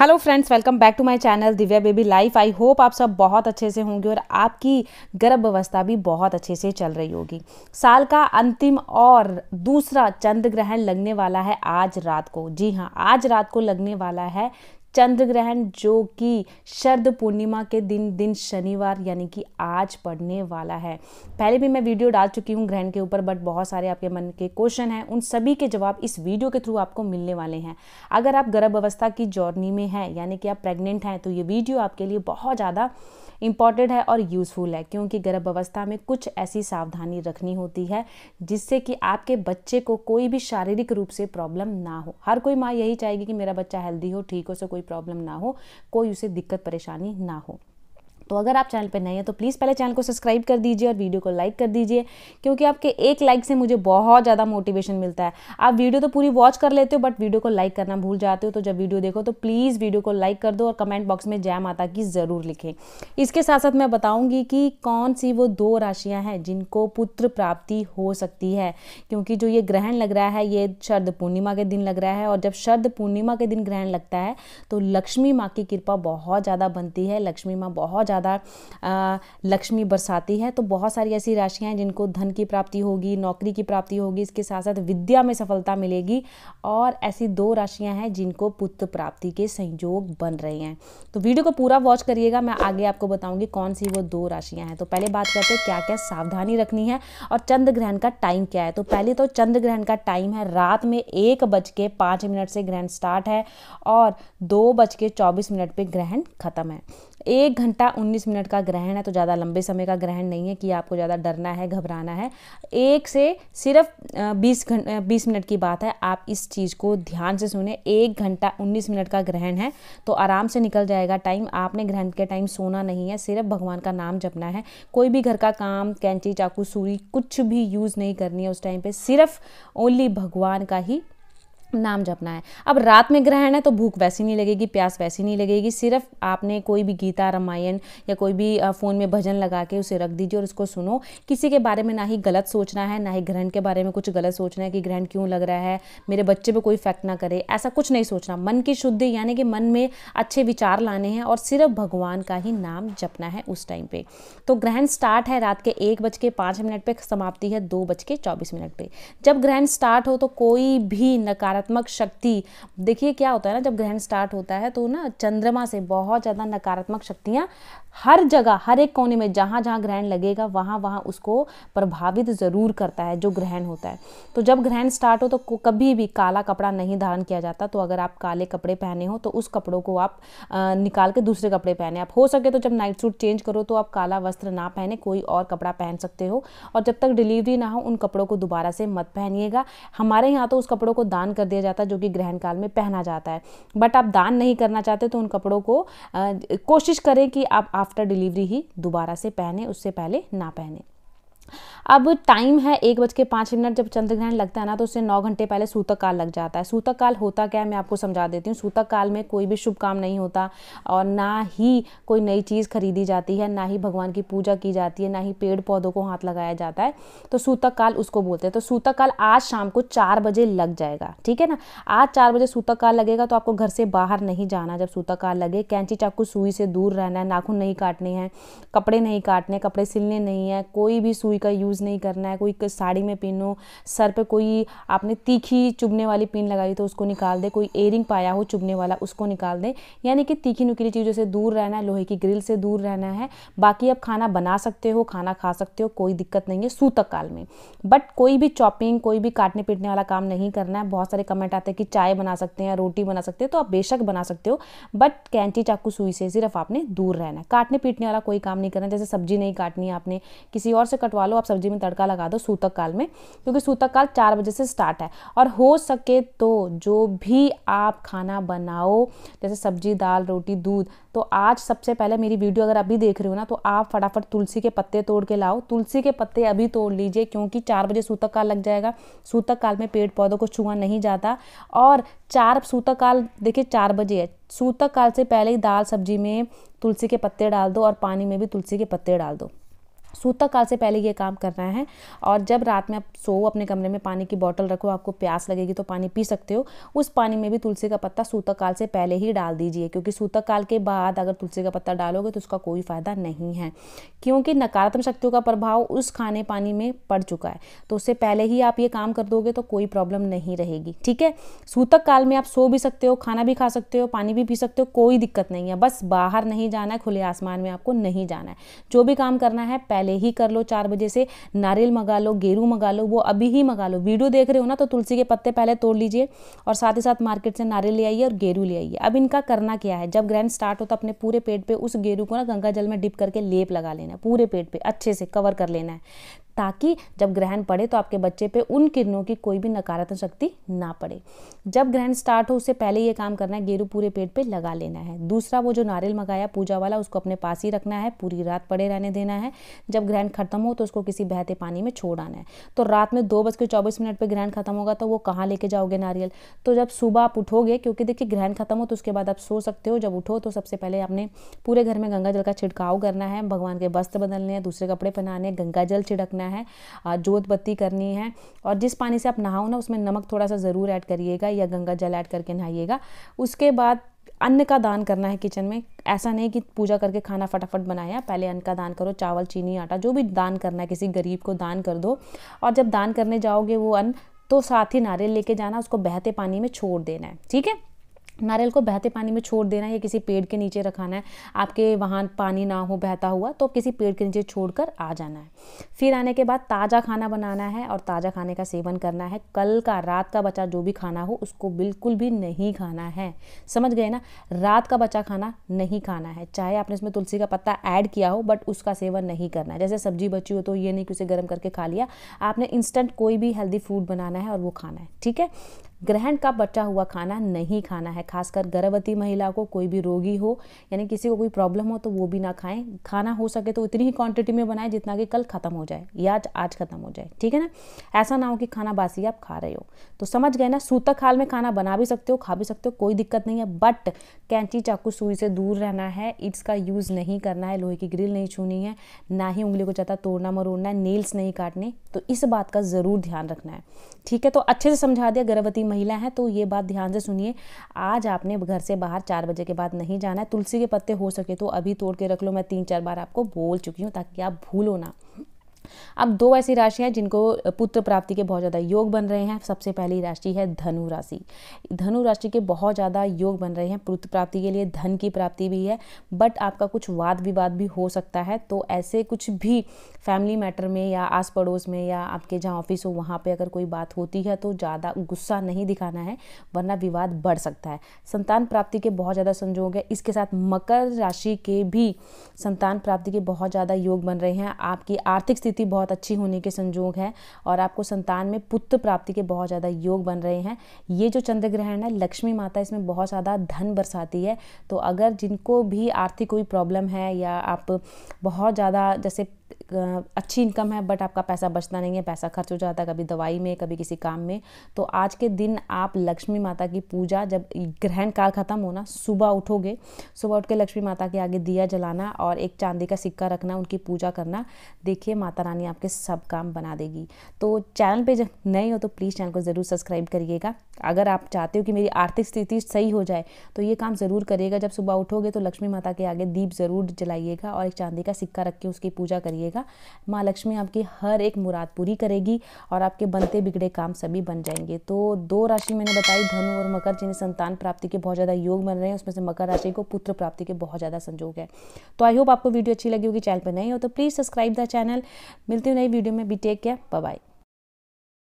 Hello friends welcome back to my channel Divya baby life I hope आप सब बहुत अच्छे से होंगे और आपकी गर्भ अवस्था भी बहुत अच्छे से चल रही होगी। साल का अंतिम और दूसरा चंद्र ग्रहण लगने वाला है आज रात को। जी हाँ आज रात को लगने वाला है चंद्र ग्रहण जो कि शरद पूर्णिमा के दिन दिन शनिवार, यानी कि आज पड़ने वाला है। पहले भी मैं वीडियो डाल चुकी हूँ ग्रहण के ऊपर बट बहुत सारे आपके मन के क्वेश्चन हैं। उन सभी के जवाब इस वीडियो के थ्रू आपको मिलने वाले हैं। अगर आप गर्भ अवस्था की जर्नी में हैं, यानी कि आप प्रेग्नेंट हैं तो ये वीडियो आपके लिए बहुत ज़्यादा इंपॉर्टेंट है और यूज़फुल है, क्योंकि गर्भ अवस्था में कुछ ऐसी सावधानी रखनी होती है, जिससे कि आपके बच्चे को कोई भी शारीरिक रूप से प्रॉब्लम ना हो। हर कोई माँ यही चाहेगी कि मेरा बच्चा हेल्दी हो, ठीक हो से कोई प्रॉब्लम ना हो कोई उसे दिक्कत परेशानी ना हो। तो अगर आप चैनल पर नए हैं तो प्लीज़ पहले चैनल को सब्सक्राइब कर दीजिए और वीडियो को लाइक कर दीजिए, क्योंकि आपके एक लाइक से मुझे बहुत ज़्यादा मोटिवेशन मिलता है। आप वीडियो तो पूरी वॉच कर लेते हो बट वीडियो को लाइक करना भूल जाते हो तो जब वीडियो देखो तो प्लीज़ वीडियो को लाइक कर दो और कमेंट बॉक्स में जय माता की ज़रूर लिखें। इसके साथ साथ मैं बताऊँगी कि कौन सी वो दो राशियाँ हैं जिनको पुत्र प्राप्ति हो सकती है, क्योंकि जो ये ग्रहण लग रहा है, ये शरद पूर्णिमा के दिन लग रहा है और जब शरद पूर्णिमा के दिन ग्रहण लगता है तो लक्ष्मी माँ की कृपा बहुत ज़्यादा बनती है, लक्ष्मी माँ बहुत ज़्यादा लक्ष्मी बरसाती है तो बहुत सारी ऐसी राशियाँ हैं जिनको धन की प्राप्ति होगी, नौकरी की प्राप्ति होगी, इसके साथ साथ विद्या में सफलता मिलेगी और ऐसी दो राशियाँ हैं जिनको पुत्र प्राप्ति के संयोग बन रहे हैं। तो वीडियो को पूरा वॉच करिएगा, मैं आगे आपको बताऊँगी कौन सी वो दो राशियाँ हैं। तो पहले बात करते हैं क्या क्या सावधानी रखनी है और चंद्र ग्रहण का टाइम क्या है। तो पहले तो चंद्र ग्रहण का टाइम है, रात में एक बज के पाँच मिनट से ग्रहण स्टार्ट है और दो बज के चौबीस मिनट पर ग्रहण खत्म है। एक घंटा उन्नीस मिनट का ग्रहण है तो ज़्यादा लंबे समय का ग्रहण नहीं है कि आपको ज़्यादा डरना है, घबराना है। एक से सिर्फ़ बीस घंटे बीस मिनट की बात है। आप इस चीज़ को ध्यान से सुने। एक घंटा उन्नीस मिनट का ग्रहण है तो आराम से निकल जाएगा। टाइम, आपने ग्रहण के टाइम सोना नहीं है, सिर्फ़ भगवान का नाम जपना है। कोई भी घर का काम, कैंची, चाकू, सूरी, कुछ भी यूज़ नहीं करनी है उस टाइम पर सिर्फ़ ओनली भगवान का ही नाम जपना है। अब रात में ग्रहण है तो भूख वैसी नहीं लगेगी, प्यास वैसी नहीं लगेगी। सिर्फ़ आपने कोई भी गीता, रामायण या कोई भी फ़ोन में भजन लगा के उसे रख दीजिए और उसको सुनो। किसी के बारे में ना ही गलत सोचना है, ना ही ग्रहण के बारे में कुछ गलत सोचना है कि ग्रहण क्यों लग रहा है, मेरे बच्चे पर कोई इफ़ेक्ट ना करे, ऐसा कुछ नहीं सोचना। मन की शुद्धि यानी कि मन में अच्छे विचार लाने हैं और सिर्फ़ भगवान का ही नाम जपना है उस टाइम पर तो ग्रहण स्टार्ट है रात के एक बज के पाँच मिनट पर समाप्ति है दो बज के चौबीस मिनट पर जब ग्रहण स्टार्ट हो तो कोई भी नकारात्मक नकारात्मक शक्ति। देखिए क्या होता है ना, जब ग्रहण स्टार्ट होता है तो ना चंद्रमा से बहुत ज़्यादा नकारात्मक शक्तियाँ हर जगह, हर एक कोने में जहाँ जहाँ ग्रहण लगेगा, वहाँ वहाँ उसको प्रभावित ज़रूर करता है जो ग्रहण होता है। तो जब ग्रहण स्टार्ट हो तो कभी भी काला कपड़ा नहीं धारण किया जाता तो अगर आप काले कपड़े पहने हो तो उस कपड़ों को आप निकाल के दूसरे कपड़े पहने। आप हो सके तो जब नाइट सूट चेंज करो तो आप काला वस्त्र ना पहने, कोई और कपड़ा पहन सकते हो। और जब तक डिलीवरी ना हो, उन कपड़ों को दोबारा से मत पहनिएगा। हमारे यहाँ तो उस कपड़ों को दान कर दिया जाता है जो कि ग्रहण काल में पहना जाता है। बट आप दान नहीं करना चाहते तो उन कपड़ों को कोशिश करें कि आप आफ्टर डिलीवरी ही दोबारा से पहने उससे पहले ना पहने। अब टाइम है एक बज के पाँच मिनट, जब चंद्र ग्रहण लगता है ना तो उससे नौ घंटे पहले सूतक काल लग जाता है। सूतक काल होता क्या है, मैं आपको समझा देती हूँ। सूतक काल में कोई भी शुभ काम नहीं होता और ना ही कोई नई चीज़ खरीदी जाती है, ना ही भगवान की पूजा की जाती है, ना ही पेड़ पौधों को हाथ लगाया जाता है। तो सूतक काल उसको बोलते हैं। तो सूतक काल आज शाम को चार बजे लग जाएगा, ठीक है ना? आज चार बजे सूतक काल लगेगा तो आपको घर से बाहर नहीं जाना। जब सूतक काल लगे, कैंची चाकू सुई से दूर रहना है, नाखून नहीं काटने हैं, कपड़े नहीं काटने कपड़े सिलने नहीं है, कोई भी सुई का यूज़ नहीं करना है, कोई साड़ी में पिनो सर पे कोई आपने तीखी चुभने वाली पिन लगाई तो उसको निकाल दे, कोई एयरिंग पाया हो चुभने वाला उसको निकाल दे। यानी कि तीखी नुकीली चीज़ों से दूर रहना है, लोहे की ग्रिल से दूर रहना है। बाकी आप खाना बना सकते हो, खाना खा सकते हो, कोई दिक्कत नहीं है सूतक काल में। बट कोई भी चॉपिंग कोई भी काटने पीटने वाला काम नहीं करना है। बहुत सारे कमेंट आते हैं कि चाय बना सकते हैं रोटी बना सकते हैं तो आप बेशक बना सकते हो। बट कैंची चाकू सुई से सिर्फ़ आपने दूर रहना है। काटने पीटने वाला कोई काम नहीं करना, जैसे सब्ज़ी नहीं काटनी आपने, किसी और से कटवा लो आप सब्ज़ी में तड़का लगा दो सूतक काल में, क्योंकि सूतक काल चार बजे से स्टार्ट है। और हो सके तो जो भी आप खाना बनाओ, जैसे सब्ज़ी, दाल, रोटी, दूध तो आज सबसे पहले मेरी वीडियो अगर अभी देख रहे हो ना तो आप फटाफट तुलसी के पत्ते तोड़ के लाओ। तुलसी के पत्ते अभी तोड़ लीजिए, क्योंकि चार बजे सूतक काल लग जाएगा। सूतक काल में पेड़ पौधों को छुआ नहीं जाता। और चार, सूतक काल, देखिए चार बजे है। सूतक काल से पहले ही दाल सब्ज़ी में तुलसी के पत्ते डाल दो और पानी में भी तुलसी के पत्ते डाल दो। सूतक काल से पहले ये काम करना है और जब रात में आप सो, अपने कमरे में पानी की बोतल रखो, आपको प्यास लगेगी तो पानी पी सकते हो। उस पानी में भी तुलसी का पत्ता सूतक काल से पहले ही डाल दीजिए, क्योंकि सूतक काल के बाद अगर तुलसी का पत्ता डालोगे तो उसका कोई फ़ायदा नहीं है। क्योंकि नकारात्मक शक्तियों का प्रभाव उस खाने पानी में पड़ चुका है तो उससे पहले ही आप ये काम कर दोगे तो कोई प्रॉब्लम नहीं रहेगी, ठीक है? सूतक काल में आप सो भी सकते हो, खाना भी खा सकते हो, पानी भी पी सकते हो, कोई दिक्कत नहीं है। बस बाहर नहीं जाना है, खुले आसमान में आपको नहीं जाना है। जो भी काम करना है, पहले ही कर लो, चार बजे से। नारियल मंगा लो गेरू मंगा लो, वो अभी ही मंगा लो। वीडियो देख रहे हो ना तो तुलसी के पत्ते पहले तोड़ लीजिए और साथ ही साथ मार्केट से नारियल ले आइए और गेरू ले आइए। अब इनका करना क्या है? जब ग्रहण स्टार्ट हो तो अपने पूरे पेट पे उस गेरू को ना गंगा में डिप करके लेप लगा लेना पूरे पेट पर अच्छे से कवर कर लेना है। ताकि जब ग्रहण पड़े तो आपके बच्चे पे उन किरणों की कोई भी नकारात्मक शक्ति ना पड़े। जब ग्रहण स्टार्ट हो, उससे पहले ये काम करना है, गेरू पूरे पेट पे लगा लेना है। दूसरा, वो जो नारियल मंगाया, पूजा वाला, उसको अपने पास ही रखना है, पूरी रात पड़े रहने देना है। जब ग्रहण खत्म हो तो उसको किसी बहते पानी में छोड़ आना है। तो रात में दो बज के चौबीस मिनट पर ग्रहण खत्म होगा तो वो कहाँ लेके जाओगे नारियल? तो जब सुबह आप उठोगे, क्योंकि देखिए ग्रहण खत्म हो तो उसके बाद आप सो सकते हो। जब उठो तो सबसे पहले आपने पूरे घर में गंगा जल का छिड़काव करना है, भगवान के वस्त्र बदलने हैं, दूसरे कपड़े पहनाने गंगा जल छिड़कना है जोत बत्ती करनी है और जिस पानी से आप नहाओ ना, उसमें नमक थोड़ा सा ज़रूर ऐड करिएगा या गंगा जल ऐड करके नहाइएगा। उसके बाद अन्न का दान करना है किचन में। ऐसा नहीं कि पूजा करके खाना फटाफट बनाया, पहले अन्न का दान करो, चावल, चीनी, आटा, जो भी दान करना है, किसी गरीब को दान कर दो और जब दान करने जाओगे वो अन्न तो साथ ही नारियल लेके जाना, उसको बहते पानी में छोड़ देना है, ठीक है? नारियल को बहते पानी में छोड़ देना या किसी पेड़ के नीचे रखाना है, आपके वहाँ पानी ना हो, बहता हुआ तो किसी पेड़ के नीचे छोड़कर आ जाना है। फिर आने के बाद ताज़ा खाना बनाना है और ताज़ा खाने का सेवन करना है। कल का, रात का बचा जो भी खाना हो, उसको बिल्कुल भी नहीं खाना है। समझ गए ना? रात का बचा खाना नहीं खाना है। चाहे आपने इसमें तुलसी का पत्ता ऐड किया हो बट उसका सेवन नहीं करना है। जैसे सब्ज़ी बची हो तो ये नहीं कि उसे गर्म करके खा लिया। आपने इंस्टेंट कोई भी हेल्दी फ़ूड बनाना है और वो खाना है। ठीक है? ग्रहण का बचा हुआ खाना नहीं खाना है, खासकर गर्भवती महिला को कोई भी रोगी हो, यानी किसी को कोई प्रॉब्लम हो तो वो भी ना खाएँ। खाना हो सके तो उतनी ही क्वांटिटी में बनाएँ जितना कि कल ख़त्म हो जाए या आज ख़त्म हो जाए। ठीक है ना? ऐसा ना हो कि खाना बासी आप खा रहे हो। तो समझ गए ना? सूतक हाल में खाना बना भी सकते हो, खा भी सकते हो, कोई दिक्कत नहीं है। बट कैंची चाकू सुई से दूर रहना है इट्स का यूज़ नहीं करना है, लोहे की ग्रिल नहीं छूनी है, ना ही उंगली को ज़्यादा तोड़ना मरोड़ना नेल्स नहीं काटने। तो इस बात का ज़रूर ध्यान रखना है। ठीक है? तो अच्छे से समझा दिया, गर्भवती महिला हैं तो ये बात ध्यान से सुनिए। आज आपने घर से बाहर चार बजे के बाद नहीं जाना है, तुलसी के पत्ते हो सके तो अभी तोड़ के रख लो, मैं तीन चार बार आपको बोल चुकी हूँ ताकि आप भूलो ना। अब दो ऐसी राशियाँ जिनको पुत्र प्राप्ति के बहुत ज़्यादा योग बन रहे हैं। सबसे पहली राशि है धनु राशि। धनु राशि के बहुत ज़्यादा योग बन रहे हैं। पुत्र प्राप्ति के लिए धन की प्राप्ति भी है, बट आपका कुछ वाद विवाद भी हो सकता है। तो ऐसे कुछ भी फैमिली मैटर में या आस पड़ोस में या आपके जहाँ ऑफ़िस हो, वहाँ पर अगर कोई बात होती है तो ज़्यादा गुस्सा नहीं दिखाना है, वरना विवाद बढ़ सकता है। संतान प्राप्ति के बहुत ज़्यादा संजोग है। इसके साथ मकर राशि के भी संतान प्राप्ति के बहुत ज़्यादा योग बन रहे हैं। आपकी आर्थिक स्थिति स्थिति बहुत अच्छी होने के संजोग है और आपको संतान में पुत्र प्राप्ति के बहुत ज़्यादा योग बन रहे हैं। ये जो चंद्र ग्रहण है, लक्ष्मी माता इसमें बहुत ज़्यादा धन बरसाती है। तो अगर जिनको भी आर्थिक कोई प्रॉब्लम है या आप बहुत ज़्यादा जैसे अच्छी इनकम है, बट आपका पैसा बचता नहीं है, पैसा खर्च हो जाता है, कभी दवाई में, कभी किसी काम में। तो आज के दिन आप लक्ष्मी माता की पूजा जब ग्रहण काल खत्म होना, सुबह उठोगे, सुबह उठ के लक्ष्मी माता के आगे दिया जलाना और एक चांदी का सिक्का रखना, उनकी पूजा करना, देखिए माता रानी आपके सब काम बना देगी। तो चैनल पर जब नए हो तो प्लीज़ चैनल को ज़रूर सब्सक्राइब करिएगा। अगर आप चाहते हो कि मेरी आर्थिक स्थिति सही हो जाए तो ये काम ज़रूर करिएगा। जब सुबह उठोगे तो लक्ष्मी माता के आगे दीप ज़रूर जलाइएगा और एक चांदी का सिक्का रख के उसकी पूजा करिएगा। माँ लक्ष्मी आपकी हर एक मुराद पूरी करेगी और आपके बनते बिगड़े काम सभी बन जाएँगे। तो दो राशि मैंने बताई, धनु और मकर, जिन्हें संतान प्राप्ति के बहुत ज़्यादा योग बन रहे हैं, उसमें से मकर राशि को पुत्र प्राप्ति के बहुत ज़्यादा संजोग है। तो आई होप आपको वीडियो अच्छी लगी होगी, चैनल पर नहीं हो तो प्लीज़ सब्सक्राइब द चैनल। मिलती हूँ नई वीडियो में, बी टेक केयर बाय